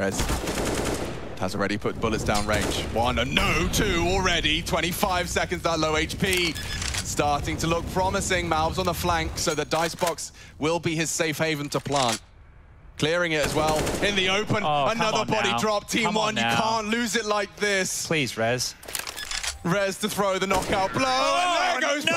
Rez has already put bullets down range. One, and no, two already. 25 seconds, that low HP. Starting to look promising. Malves on the flank, so the dice box will be his safe haven to plant. Clearing it as well. In the open, Oh, another body now. drop. Team Come on one, you can't lose it like this. Please, Rez. Rez to throw the knockout blow, Oh, and there goes no.